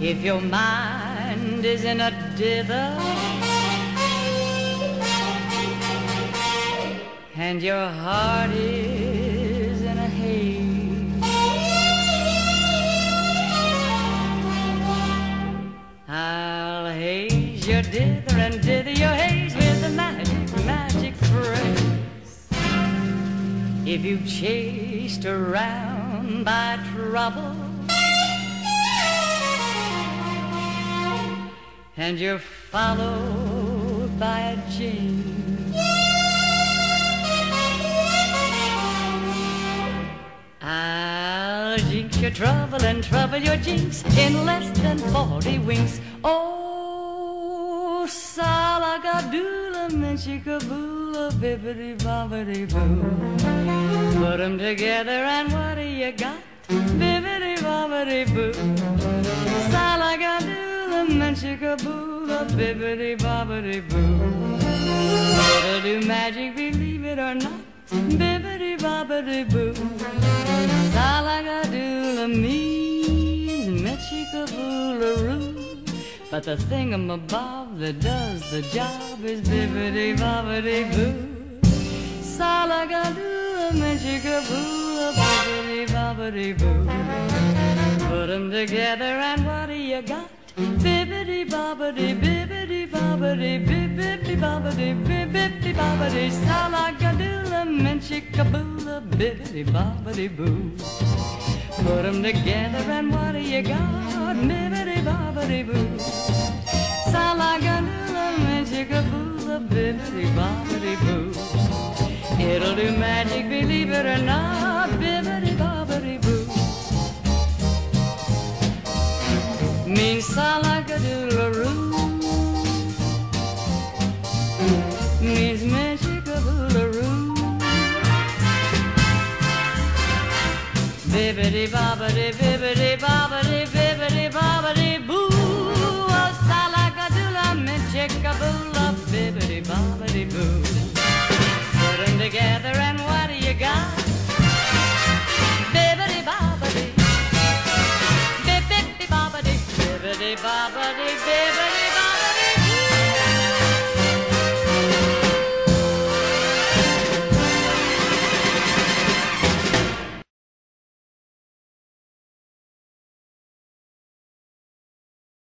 If your mind is in a dither and your heart is in a haze, I'll haze your dither and dither your haze with a magic, magic phrase. If you've chased around by trouble and you're followed by a jinx. I'll jinx your trouble and trouble your jinx in less than 40 winks. Oh, salagadoola, minchikaboola, bibbidi bobbidi boo. Put 'em together and what do you got? Bibbidi bobbidi boo. Minchikaboola, bibbidi bobbidi boo. It'll do magic, believe it or not. Bibbidi bobbidi boo. Salagadoola means Mitchikaboolaroo. But the thingamabob that does the job is bibbidi bobbidi boo. Salagadoola, Mitchikaboola, bibbidi bobbidi boo. Put 'em together and what do you got? Bibbidi bobbidi, bibbidi bobbidi, bibbidi bobbidi, bibbidi bobbidi, salagadoola, minchikaboola, bibbidi bobbidi boo. Put 'em together and what do you got? Bibbidi bobbidi boo. Salagadoola, minchikaboola, bibbidi bobbidi boo. It'll do magic, believe it or not, means salagadoolaroo. Means meshikaboolaroo. Bibbidi bobbidi, bibbidi bobbidi, bibbidi bobbidi boo. Oh, salagadoola, meshikaboola, bibbidi bobbidi boo. bibbidi bobbidi bibbidi.